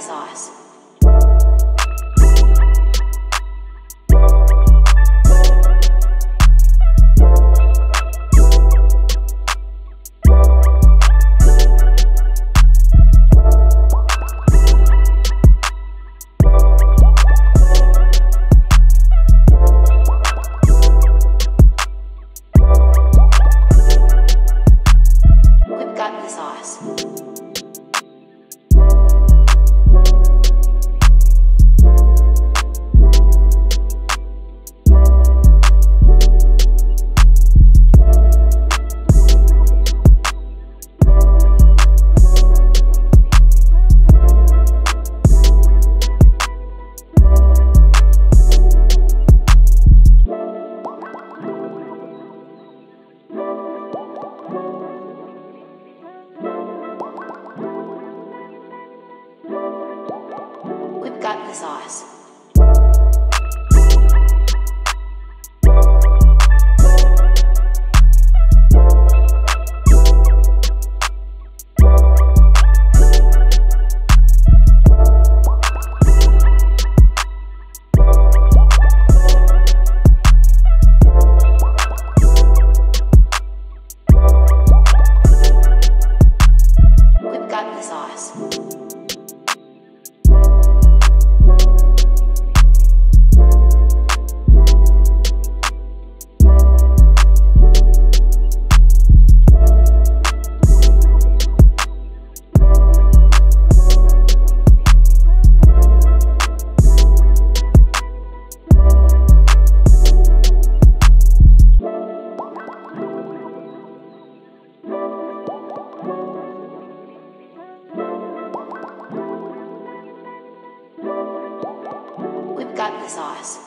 sauce. got the sauce. Sauce.